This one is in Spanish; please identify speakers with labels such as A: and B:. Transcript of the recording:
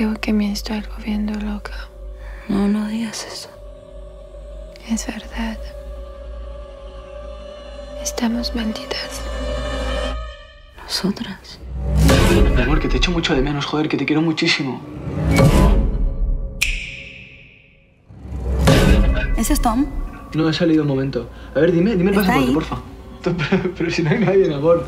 A: Creo que me estoy volviendo loca.
B: No, no digas eso.
A: Es verdad. Estamos malditas.
B: Nosotras.
C: Mi amor, que te echo mucho de menos, joder, que te quiero muchísimo.
B: ¿Ese es Tom?
C: No, ha salido un momento. A ver, dime, dime el pasaporte, porfa. Pero, pero si no hay nadie, mi amor.